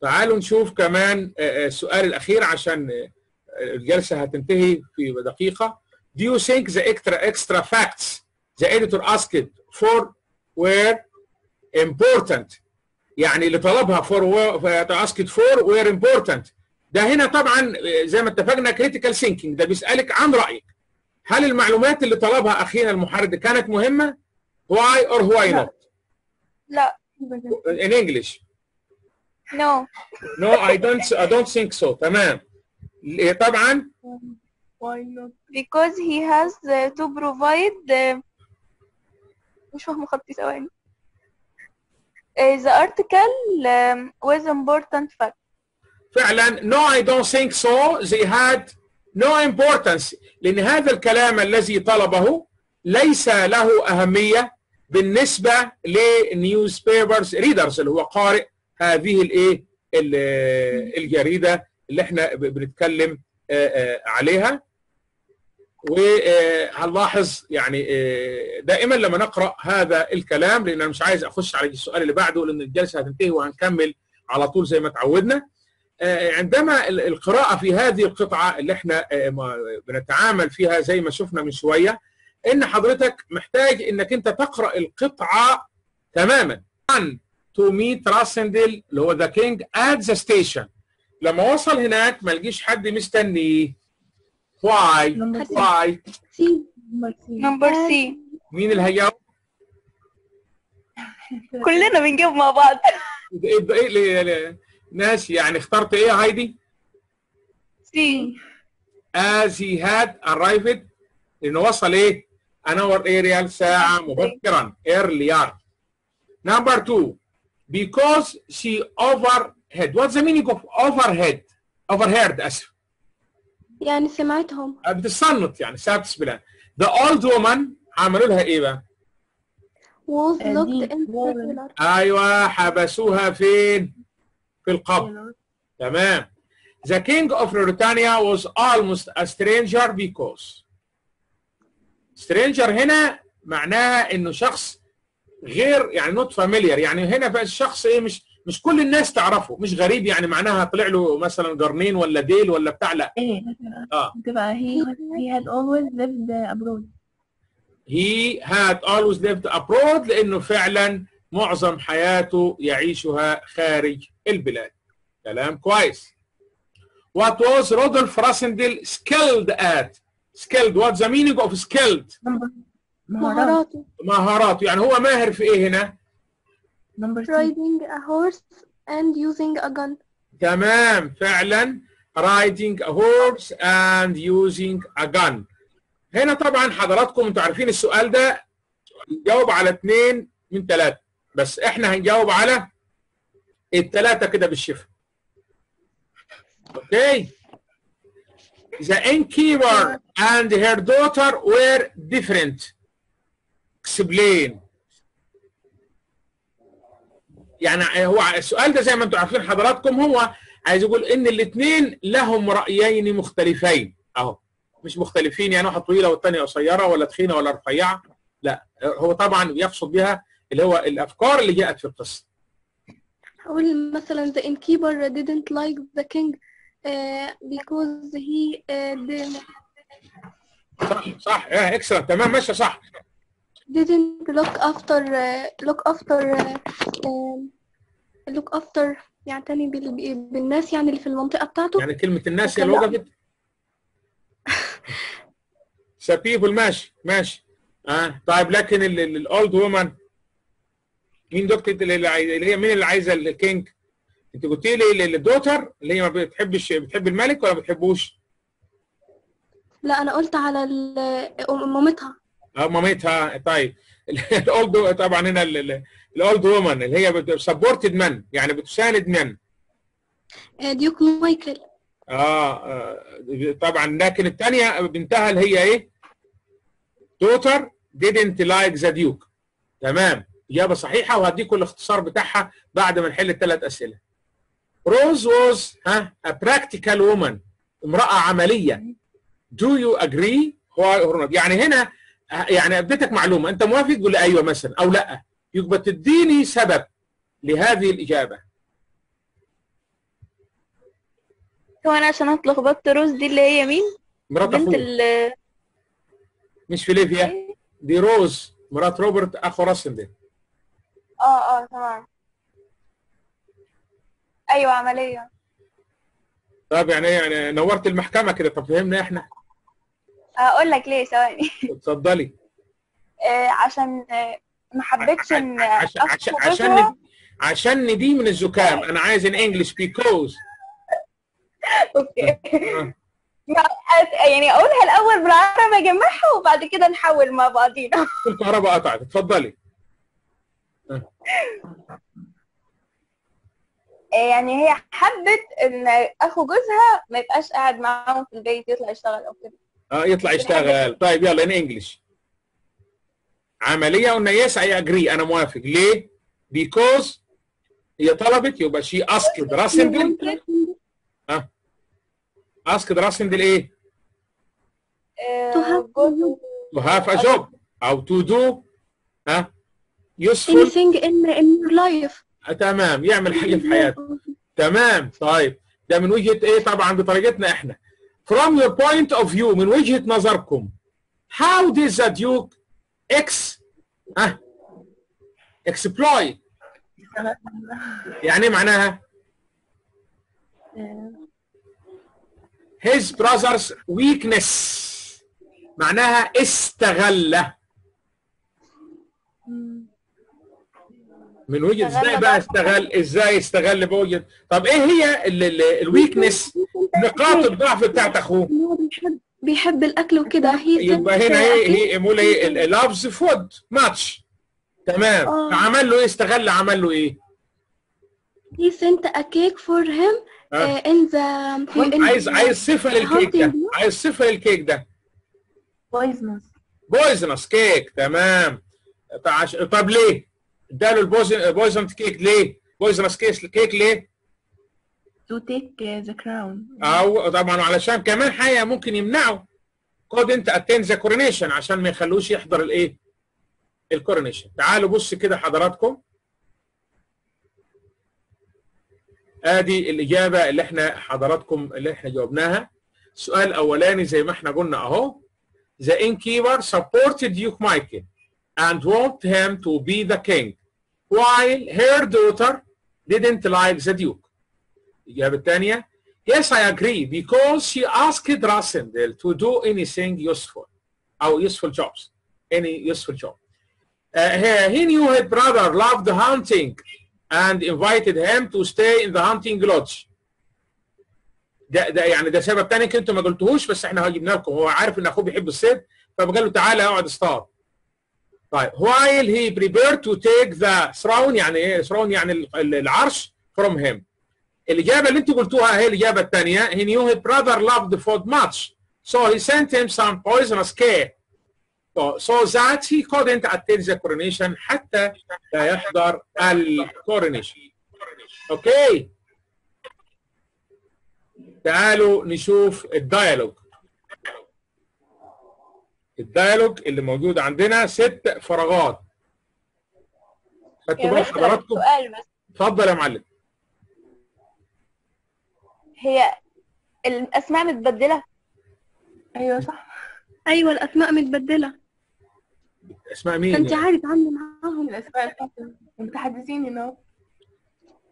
تعالوا نشوف كمان آه، آه، السؤال الأخير عشان آه، الجلسة هتنتهي في دقيقة. Do you think the extra extra facts the editor asked for were important? يعني اللي طلبها for asked for were important. ده هنا طبعا زي ما اتفقنا critical thinking ده بيسألك عن رأيك. هل المعلومات اللي طلبها أخينا المحرر كانت مهمة why or why لا. not لا in English no no I don't I don't think so تمام إيه طبعا why not because he has uh, to provide uh, مش فاهمة خطي ثواني Uh, the article um, with important fact فعلا no I don't think so they had no importance. لأن هذا الكلام الذي طلبه ليس له أهمية بالنسبة ل newspapers readers اللي هو قارئ هذه الايه ال- الجريدة اللي إحنا بنتكلم عليها. وهنلاحظ يعني دائما لما نقرأ هذا الكلام لأن أنا مش عايز أخش على السؤال اللي بعده لأن الجلسة هتنتهي وهنكمل على طول زي ما تعودنا آه، عندما ال- القراءة في هذه القطعة اللي إحنا آه، بنتعامل فيها زي ما شفنا من شوية إن حضرتك محتاج إنك أنت تقرأ القطعة تماما. عن to meet راسندل اللي هو the king at the station لما وصل هناك ما لقيش حد مستنيه واي واي سي number C. Number C. مين اللي هيجاوب؟ كلنا بنجيب مع بعض. إيه إيه إيه- إيه- ناس يعني اخترت إيه يا هايدي؟ C as he had arrived لأنه وصل إيه؟ an hour earlier ساعة مبكرا earlier. Number two, because she overhead. What's the meaning of overhead? Overheard اسف. يعني سمعتهم بتتصنت يعني سابتس بلان. The old woman عملوا لها إيه بقى؟ was آه، locked in أيوه حبسوها فين؟ في القبر. تمام. The king of Mauritania was almost a stranger because. Stranger هنا معناها إنه شخص غير يعني not familiar. يعني هنا بقى الشخص إيه مش مش كل الناس تعرفه. مش غريب يعني معناها طلع له مثلا قرنين ولا ديل ولا بتاع لا. إيه. آه. بتبقى he he had always lived abroad. He had always lived abroad لأنه فعلا معظم حياته يعيشها خارج البلاد. كلام كويس. What was Rodolph Rassendil skilled at? Skilled, what's the meaning of skilled? مهاراته. مهاراته. يعني هو ماهر في إيه هنا؟ riding a horse and using a gun. تمام. فعلا riding a horse and using a gun. هنا طبعا حضراتكم أنتوا عارفين السؤال ده؟ نجاوب على اثنين من ثلاثة. بس إحنا هنجاوب على الثلاثة كده بالشفا أوكي؟ The innkeeper and her daughter were different. Explain. يعني هو السؤال ده زي ما أنتم عارفين حضراتكم هو عايز يقول إن الاثنين لهم رأيين مختلفين. أهو. مش مختلفين يعني واحدة طويلة والثانيه قصيرة ولا تخينة ولا رفيعة. لا هو طبعا يقصد بها اللي هو الأفكار اللي جاءت في القصة. أقول مثلا the innkeeper didn't like the king uh, because he uh, did- صح صح. آه اكسلنت تمام ماشي صح. didn't look after uh, look after uh, um, look after يعتني بال- بالناس يعني اللي في المنطقة بتاعته. يعني كلمة الناس هي اللي وقفت the people ماشي ماشي. آه طيب لكن ال old woman مين daughter اللي اللي هي مين اللي عايزة ال king انت قلت لي ال daughter اللي هي ما بتحبش بتحب الملك ولا ما بتحبوش؟ لا أنا قلت على مامتها. آه مامتها. طيب. ال old طبعا هنا ال old woman اللي هي supported من يعني بتساند من duke مايكل آه, آه طبعا. لكن الثانية بنتها اللي هي إيه؟ daughter didn't like the duke. تمام. إجابة صحيحة وهديكم الاختصار بتاعها بعد ما نحل الثلاث أسئلة. روز was ها a practical woman امرأة عملية. Do you agree? يعني هنا يعني أديتك معلومة. أنت موافق؟ تقول لي أيوه مثلا أو لأ. يبقى تديني سبب لهذه الإجابة. هو أنا عشان اتلخبطت روز دي اللي هي مين؟ مرات بنت ال مش فلافيا دي روز مرات روبرت أخو راسندل آه آه تمام. أيوه عملية. طب يعني يعني نورت المحكمة كده طب فهمنا إحنا. هقول لك ليه ثواني. اتفضلي. آه عشان آه ما حبيتش إن عشان عشان عشان عشان دي من الزكام. أنا عايز in English because okay. يعني أقولها الأول بالعربي أجمعها وبعد كده نحول مع بعضينا. الكهرباء قطعت. اتفضلي. يعني هي حبت إن أخو جوزها ما يبقاش قاعد معاهم في البيت يطلع يشتغل أو كده. آه يطلع يشتغل. طيب يلا in English عملية قلنا yes I agree أنا موافق. ليه؟ because هي طلبت يبقى she asked راسندل. asked راسندل إيه؟ آه، To have- جوزه to have a job. أو to do. ها useful anything in in your life. آه، تمام. يعمل حاجة في حياته. تمام. طيب. ده من وجهة إيه؟ طبعا بطريقتنا إحنا. From your point of view من وجهة نظركم how does the duke ex ها؟ exploit يعني إيه معناها؟ His brother's weakness. معناها استغله. من وجهة إزاي بقى استغل؟ إزاي استغل بوجهة؟ طب إيه هي ال weakness نقاط الضعف بتاعت أخوه. بيحب بيحب الأكل وكده. he يبقى هنا إيه؟ he يقول إيه؟ loves food much تمام. آه. عمل له إيه؟ استغل عمل له إيه؟ He sent a cake for him آه. uh, in the in عايز عايز صفه للكيك ده. عايز صفه للكيك ده. Poisonous. poisonous cake تمام. طب ليه؟ اداله ال poison cake ليه؟ poisonous cake cake ليه؟ To take uh, the crown. أو طبعا علشان كمان حاجة ممكن يمنعه. to attend the coronation عشان ما يخلوش يحضر الإيه؟ الكورونيشن تعالوا بص كده حضراتكم. آدي الإجابة اللي إحنا حضراتكم اللي إحنا جاوبناها. السؤال الاولاني زي ما إحنا قلنا أهو. The innkeeper supported Duke Michael. and wanted him to be the king while her daughter didn't like the duke الإجابة الثانية Yes, I agree because she asked Rasendel to do anything useful أو useful jobs any useful job. Uh, he, he knew his brother loved hunting and invited him to stay in the hunting lodge. ده ده يعني ده سبب تاني كنتوا ما قلتوهوش بس احنا جبنا لكم هو عارف ان اخوه بيحب الصيد فقال له تعالى اقعد اصطاد. طيب while he prepared to take the throne يعني إيه throne يعني ال- ال- العرش from him. الإجابة اللي أنتوا قلتوها هي الإجابة الثانية he knew his brother loved food much so he sent him some poisonous cake so, that he couldn't attend the coronation حتى لا يحضر ال coronation okay تعالوا نشوف ال dialogue ال dialogue اللي موجود عندنا ست فراغات. خدتوا يا بال مستر حضراتكم؟ سؤال بس. اتفضل يا معلم. هي الأسماء متبدلة؟ أيوه صح. أيوه الأسماء متبدلة. أسماء مين؟ أنت يعني؟ عارف عني معاهم. الأسماء المتحدثين هنا.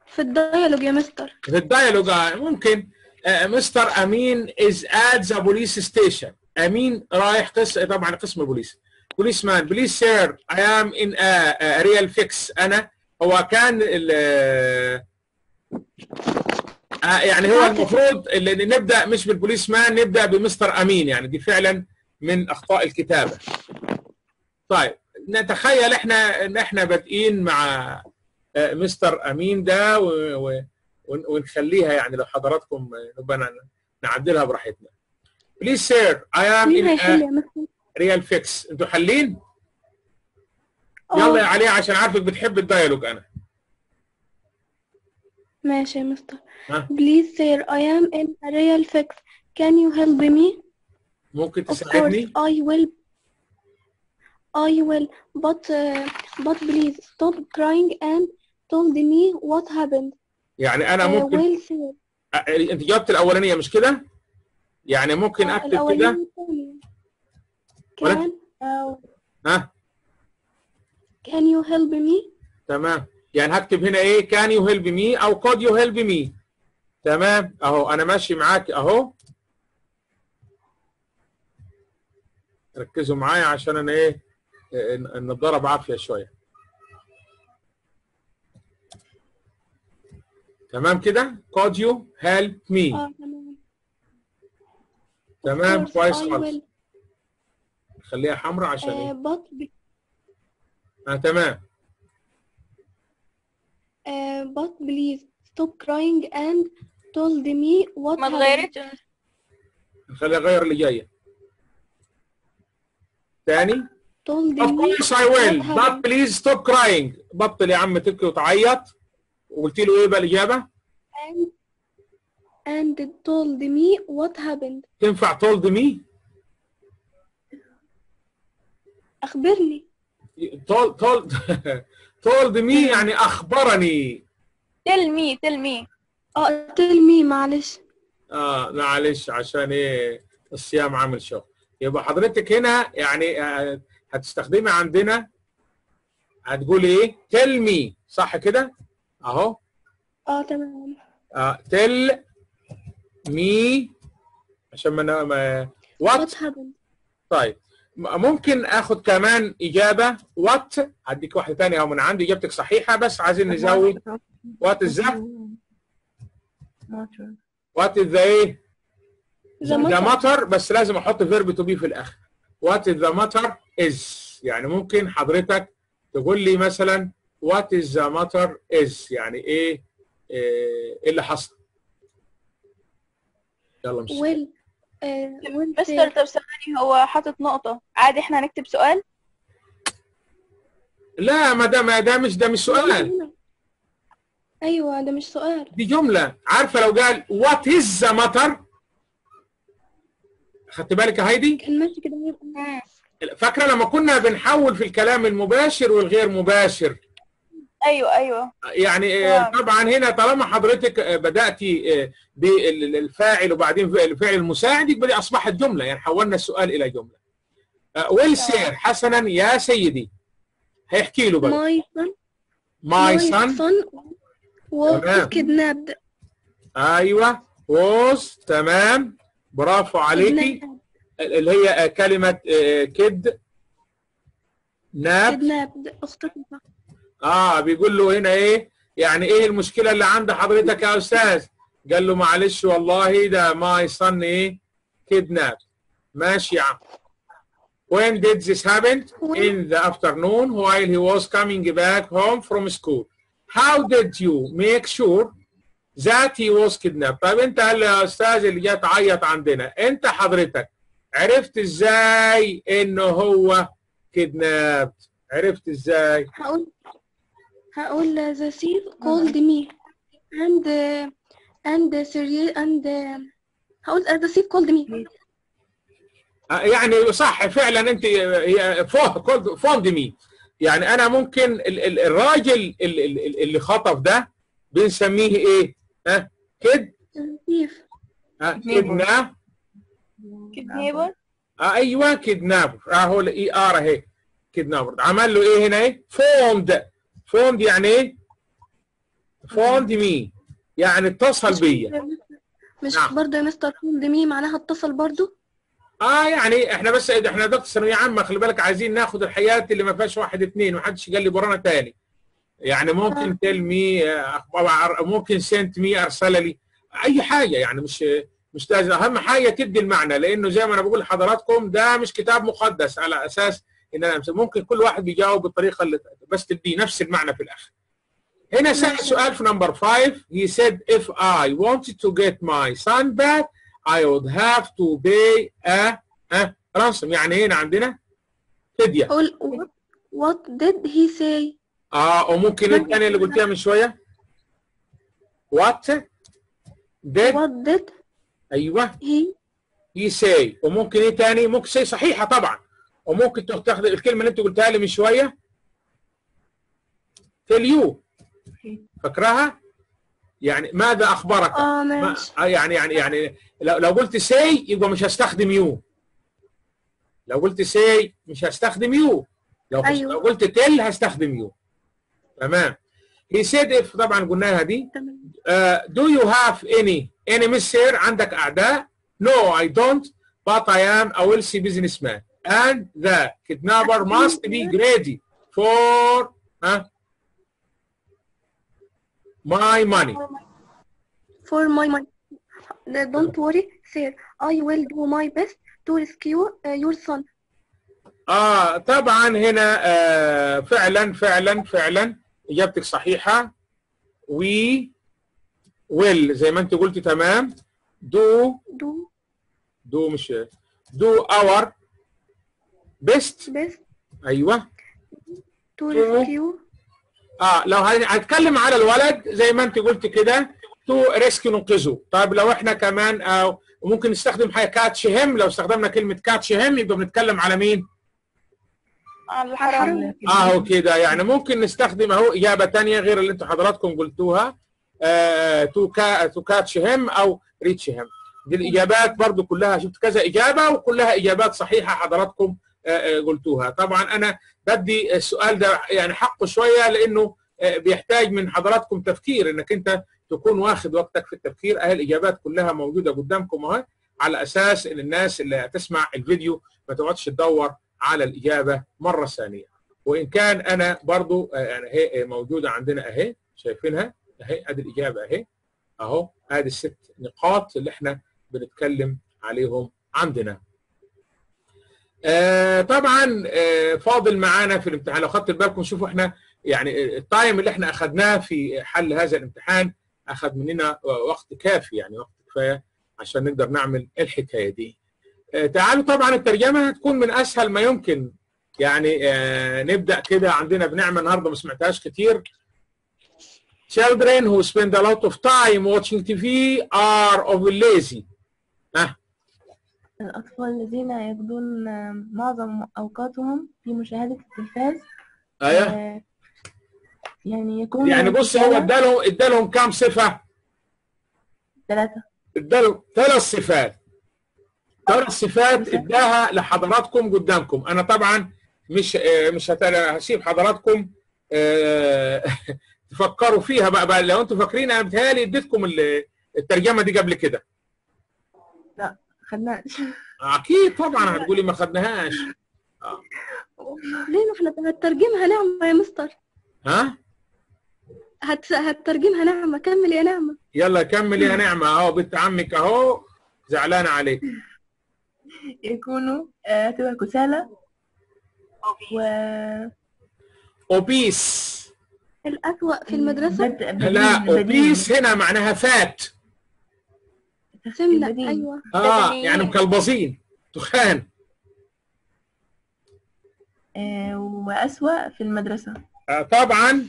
في ال dialogue يا مستر. في ال dialogue آه، ممكن آه، مستر أمين is at the police station أمين رايح قس طبعا قسم البوليس. policeman please sir I am in real fix أنا هو كان ال آه، يعني هو المفروض اللي نبدأ مش بال policeman نبدأ بمستر أمين يعني دي فعلا من أخطاء الكتابة. طيب نتخيل إحنا ان إحنا بادئين مع آه، مستر أمين ده ونخليها يعني لو حضراتكم نبقى ن- نعدلها براحتنا. please sir I am in real fix أنتوا حالين؟ يلا يا علي عشان عارفك بتحب الديالوج أنا. ماشي يا مستر. sir I am in a real fix. Can you help me? ممكن Of course تساعدني؟ I will. I will. But uh, but please stop crying and told me what happened. يعني أنا uh, ممكن well sir. أ- أنت جاوبت الأولانية مش كده؟ يعني ممكن آه، أكتب كده؟ can أو ها؟ Can you help me? تمام. يعني هكتب هنا إيه؟ can you help me أو could you help me تمام. أهو أنا ماشي معاك أهو. ركزوا معايا عشان أنا إيه إيه، ن- نتضرب عافية شوية. تمام كده؟ could you help me تمام كويس خالص. خليها حمراء عشان إيه؟ آه, آه، تمام. آه، but بليز stop crying and told me what ما تغيرتش. نخليها غير اللي جاية. تاني؟ Told of me of course I will. but please stop crying. بطل يا عم تبكي وتعيط. وقلت له إيه بقى الإجابة؟ And and told me what happened. تنفع told me أخبرني. Told told told me يعني أخبرني. Tell me tell me. آه tell me معلش. آه معلش عشان إيه؟ الصيام عامل شغل. يبقى حضرتك هنا يعني آه، هتستخدمي عندنا؟ هتقولي إيه؟ Tell me. صح كده؟ أهو. آه تمام. آه tell me عشان ما ما happened طيب. ممكن اخد كمان إجابة. what هديك واحدة ثانية أو من عندي. إجابتك صحيحة بس عايزين نزود. what is matter. what is the إيه the matter بس لازم أحط verb to be في الآخر. what is the matter is يعني ممكن حضرتك تقول لي مثلا what is the matter is يعني إيه؟ إيه اللي حصل؟ يلا مش will آه will مستر طب ثواني هو حاطط نقطة. عادي إحنا هنكتب سؤال؟ لا ما ده ما ده مش ده مش سؤال. أيوه ده مش سؤال. دي جملة. عارفة لو قال what is the matter خدت بالك يا هايدي؟ كان ماشي كده. فاكرة لما كنا بنحول في الكلام المباشر والغير مباشر؟ أيوه أيوه. يعني آه، نعم. طبعا هنا طالما حضرتك آه، بدأتي آه، بالفاعل وبعدين الفعل المساعد يبقى دي أصبحت جملة يعني حولنا السؤال إلى جملة. ويل سير حسنا يا سيدي. هيحكي له بقى. ماي son. Son. تمام. was kidnapped. أيوه ووز تمام. برافو عليكي اللي هي كلمة آه، كد ناب kidnapped. أختك. آه بيقول له هنا إيه يعني إيه المشكلة اللي عند حضرتك يا أستاذ قال له معلش والله ده ماي صن إيه كدناب ماشي يا عم When did this happen? In the afternoon while he was coming back home from school. How did you make sure that he was kidnapped? طيب أنت قال يا أستاذ اللي جاي تعيط عندنا أنت حضرتك عرفت إزاي إنه هو kidnapped؟ عرفت إزاي؟ هقول هقول the thief called me and uh, and and uh, هقول the thief called me. يعني صح فعلا أنت هي phoned me يعني أنا ممكن ال- ال- الراجل ال- ال- اللي خطف ده بنسميه إيه؟ ها kid thief. ها kidnap kidnapper آه أيوه kidnap اهو ال er اهي kidnap عمل له إيه هنا؟ إيه؟ phoned phoned يعني إيه؟ phoned me. يعني اتصل بيا. مش نعم. برضه يا مستر called me معناها اتصل برضه؟ آه يعني إحنا بس إحنا دكتور ثانوية عامة خلي بالك عايزين ناخد الحياة اللي ما فيهاش واحد اثنين ومحدش قال لي ورانا تاني. يعني ممكن tell me ممكن sent me أرسل لي. أي حاجة يعني مش مش لازم. أهم حاجة تدي المعنى لأنه زي ما أنا بقول لحضراتكم ده مش كتاب مقدس. على أساس إن أنا. ممكن كل واحد بيجاوب بالطريقة اللي بس تدي نفس المعنى في الآخر. هنا سأل سؤال في number 5 he said if I wanted to get my son back I would have to pay a, a ransom. يعني هنا عندنا فدية. أقول what, what did he say? آه وممكن انت اللي قلتيها من شوية. What did what did أيوه. he he say. وممكن إيه تاني؟ ممكن say صحيحة طبعا. وممكن تاخد الكلمة اللي انت قلتها لي من شوية. Tell you. فاكراها؟ يعني ماذا أخبرك؟ آه ما ماشي آه يعني يعني يعني لو لو قلت say يبقى مش هستخدم you لو قلت say مش هستخدم you لو أيوة. لو قلت tell هستخدم you تمام. He said if طبعا قلناها دي. تمام. do you have any enemies here عندك أعداء؟ No I don't. But I am a wealthy businessman. And the kidnapper must be ready for huh, my money for my money Uh, don't worry sir I will do my best to rescue uh, your son آه طبعا هنا آه فعلا فعلا فعلا اجابتك صحيحه we will زي ما انت قلتي تمام do do do مش do our best? Best. أيوه. rescue آه لو هن- هنتكلم على الولد زي ما أنت قلت كده to rescue ننقذه. طيب لو إحنا كمان آه ممكن نستخدم حاجة catch him لو استخدمنا كلمة catch him يبقى بنتكلم على مين؟ على الحرامي. اهو كده. يعني ممكن نستخدم أهو إجابة ثانية غير اللي أنتم حضراتكم قلتوها. آه to ca to catch him أو reach him دي الإجابات برضو كلها شفت كذا إجابة وكلها إجابات صحيحة حضراتكم. قلتوها. طبعا أنا بدي السؤال ده يعني حقه شوية لأنه آه بيحتاج من حضراتكم تفكير إنك أنت تكون واخد وقتك في التفكير. أهي الإجابات كلها موجودة قدامكم أهي على أساس إن الناس اللي هتسمع الفيديو ما تقعدش تدور على الإجابة مرة ثانية. وإن كان أنا برضو آه، يعني هي موجودة عندنا أهي شايفينها؟ أهي أدي الإجابة أهي. أهو ادي الست نقاط اللي إحنا بنتكلم عليهم عندنا. آه طبعا آه فاضل معانا في الامتحان. لو خدت بالكم شوفوا إحنا يعني ال time اللي إحنا اخذناه في حل هذا الامتحان أخذ مننا وقت كافي يعني وقت كفاية عشان نقدر نعمل الحكاية دي. آه تعالوا طبعا الترجمة هتكون من أسهل ما يمكن. يعني آه نبدأ كده. عندنا بنعمة النهارده ما سمعتهاش كتير. Children who spend a lot of time watching TV are of lazy. ها؟ الأطفال الذين يقضون آه، معظم أوقاتهم في مشاهدة التلفاز أيوه آه، يعني يكون يعني بص هو ادالهم إدالهم كام صفة؟ ثلاثة إدالهم ثلاث صفات. ثلاث صفات إداها لحضراتكم قدامكم، أنا طبعا مش آه، مش هسيب حضراتكم آه، تفكروا فيها بقى, بقى لو أنتم فاكرين أنا بتهيألي اديتكم ال- الترجمة دي قبل كده. خدناش أكيد طبعا هتقولي ما خدناهاش. ليه إحنا هترجمها نعمة يا مستر. ها؟ هت... هترجمها نعمة. كمل يا نعمة. يلا كمل يا نعمة. أهو بنت عمك أهو. زعلانة عليك. يكونوا آه، تبقى كسالى و أوبيس. الأسوأ في المدرسة. لا أوبيس هنا معناها فات. سمنة. أيوة. آه بدنيين. يعني مكلبظين تخان. آه، وأسوأ في المدرسة. آه طبعا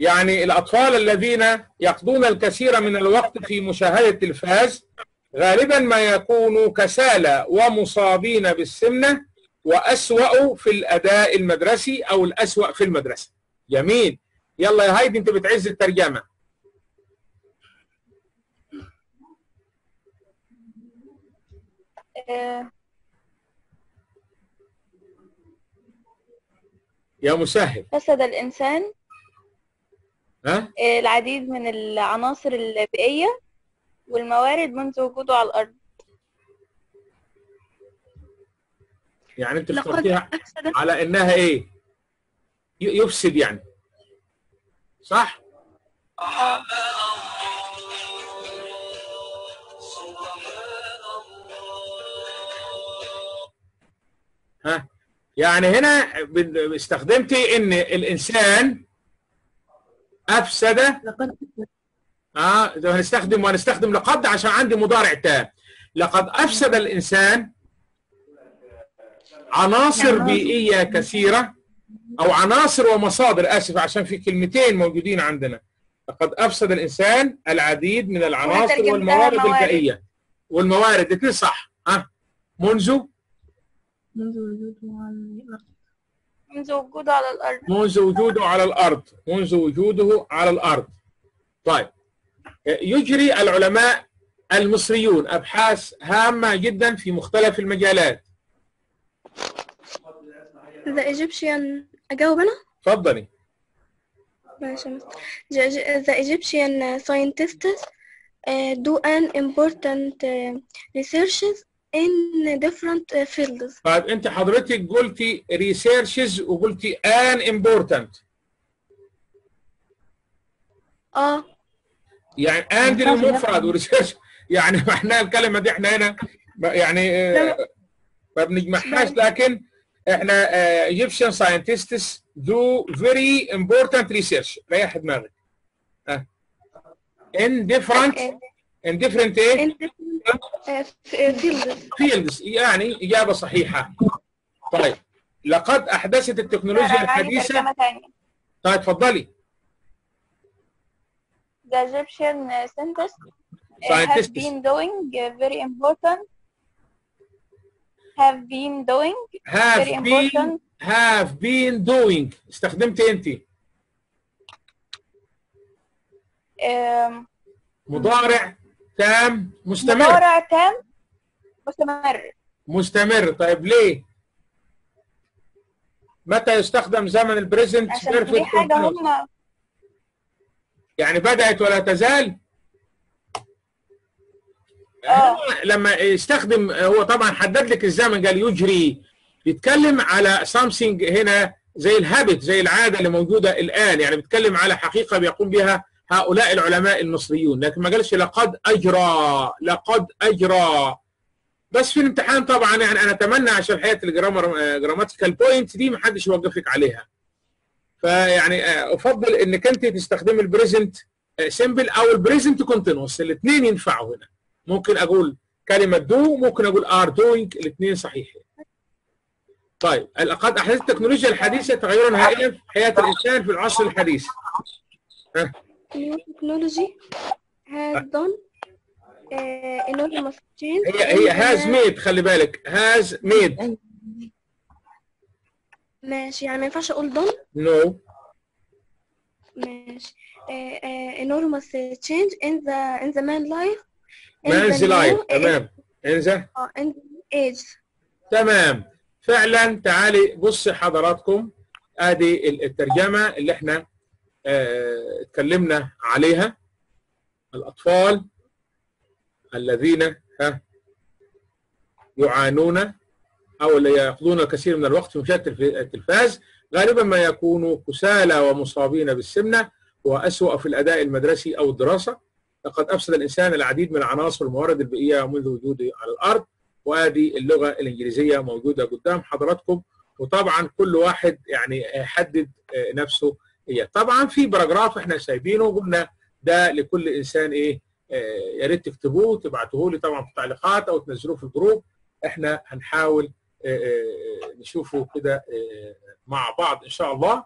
يعني الأطفال الذين يقضون الكثير من الوقت في مشاهدة التلفاز غالبا ما يكونوا كسالى ومصابين بالسمنة وأسوأ في الأداء المدرسي أو الأسوأ في المدرسة. جميل. يلا يا هايدي أنت بتعز الترجمة. يا مسهل. فسد الإنسان ها؟ آه، العديد من العناصر البيئية والموارد منذ وجوده على الأرض. يعني انت أفسد على إنها إيه؟ يفسد يعني. صح؟ ها؟ يعني هنا استخدمتي إن الإنسان افسد لقد آه ده هنستخدم وهنستخدم لقد عشان عندي مضارع تام. لقد أفسد الإنسان عناصر. بيئية كثيرة أو عناصر ومصادر آسف عشان في كلمتين موجودين عندنا. لقد أفسد الإنسان العديد من العناصر والموارد موارد. البيئية. والموارد الاثنين صح ها؟ منذ منذ وجوده على الأرض. منذ وجوده على الأرض. منذ وجوده على الأرض. منذ وجوده على الأرض. طيب. يجري العلماء المصريون أبحاث هامة جدا في مختلف المجالات. The Egyptian أجاوب أنا؟ تفضلي. The Egyptian scientists uh, do an important uh, researches in different uh, fields. طيب انت حضرتك قلتي researches وقلتي ان important آه. يعني ان دي المفرد وريسيرش يعني إحنا الكلمة دي إحنا هنا يعني آه، ما بنجمعهاش لكن إحنا Egyptian scientists do very important research. ريح دماغك. in different in different إيه in different uh, fields. يعني اجابه صحيحه طيب لقد احدثت التكنولوجيا الحديثه طيب اتفضلي The Egyptian uh, scientists uh, have been doing uh, very important have been doing have very been important have been doing استخدمت انت um, مضارع تام؟ مستمر. مضارع تام؟ مستمر. مستمر. طيب ليه؟ متى يستخدم زمن البريزنت دي حاجة هم يعني بدأت ولا تزال؟ آه. لما يستخدم هو طبعا حدد لك الزمن قال يجري. بيتكلم على something هنا زي الهابت زي العادة اللي موجودة الآن. يعني بيتكلم على حقيقة بيقوم بها هؤلاء العلماء المصريون لكن ما قالش لقد أجرى لقد أجرى. بس في الامتحان طبعا يعني أنا أتمنى عشان حياة ال grammar grammatical point دي ما حدش يوقفك عليها. فيعني آه، أفضل إنك أنت تستخدمي ال present simple أو ال present continuous الاثنين ينفعوا هنا. ممكن أقول كلمة do ممكن أقول are doing الاثنين صحيحين. طيب لقد أحدثت التكنولوجيا الحديثة تغيرا هائلا في حياة الإنسان في العصر الحديث. New technology has done uh, enormous change. هي هي هاز ميد خلي بالك. هاز ميد ماشي يعني ما ينفعش أقول done. نو ماشي. Uh, uh, enormous change in the in the man life. In مانز لايف تمام. انزل uh, in the age. تمام. فعلا تعالي بص حضراتكم ادي الترجمة اللي إحنا آه اتكلمنا عليها. الأطفال الذين ها يعانون أو اللي يقضون الكثير من الوقت في مشاهده الف- التلفاز غالبا ما يكونوا كسالى ومصابين بالسمنة وأسوأ في الأداء المدرسي أو الدراسة. لقد أفسد الإنسان العديد من العناصر والموارد البيئية منذ وجوده على الأرض. وادي اللغة الإنجليزية موجودة قدام حضراتكم. وطبعا كل واحد يعني يحدد نفسه هي طبعا في paragraph إحنا سايبينه قلنا ده لكل إنسان إيه آه، يا ريت تكتبوه وتبعتوه لي طبعا في التعليقات أو تنزلوه في الجروب. إحنا هنحاول آه، آه، نشوفه كده مع بعض إن شاء الله.